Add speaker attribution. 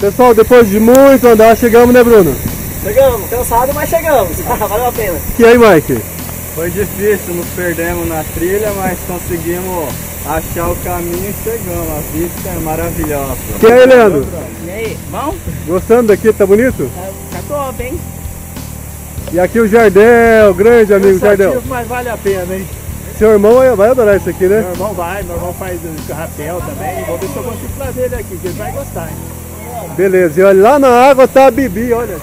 Speaker 1: Pessoal, depois de muito andar, chegamos, né, Bruno?
Speaker 2: Chegamos, cansado, mas chegamos. Valeu a pena.
Speaker 1: E aí, Mike?
Speaker 3: Foi difícil, nos perdemos na trilha, mas conseguimos achar o caminho e chegamos. A vista é maravilhosa.
Speaker 1: E aí, Leandro?
Speaker 2: E aí, bom?
Speaker 1: Gostando daqui? Tá bonito?
Speaker 2: Tá top, hein?
Speaker 1: E aqui o Jardel, grande amigo Jardel.
Speaker 4: mas vale a pena, hein?
Speaker 1: Seu irmão vai- adorar isso aqui, né?
Speaker 4: Meu irmão vai, meu irmão faz rapel também. Vou ver se eu consigo trazer ele aqui, que ele vai gostar, hein?
Speaker 1: Beleza, e olha lá na água tá a Bibi, olha.